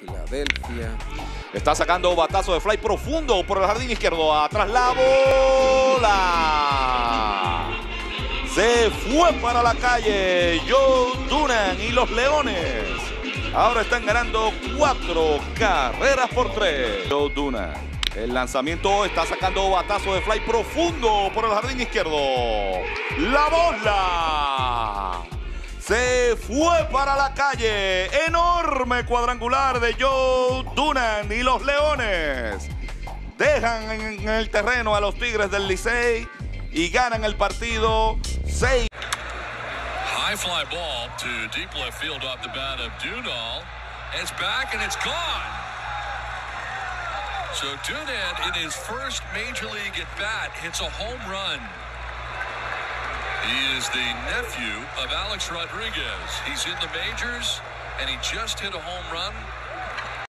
Filadelfia. Está sacando batazo de fly profundo por el jardín izquierdo. Atrás la bola. Se fue para la calle Joe Dunan y los Leones. Ahora están ganando cuatro carreras por tres. Joe Dunan. El lanzamiento está sacando batazo de fly profundo por el jardín izquierdo. La bola. Fue para la calle. Enorme cuadrangular de Joe Dunan y los Leones. Dejan en el terreno a los Tigres del Licey y ganan el partido 6. High fly ball to deep left field off the bat of Dunal. It's back and it's gone. So Dunan in his first major league at bat hits a home run. He is the nephew of Alex Rodriguez. He's in the majors and he just hit a home run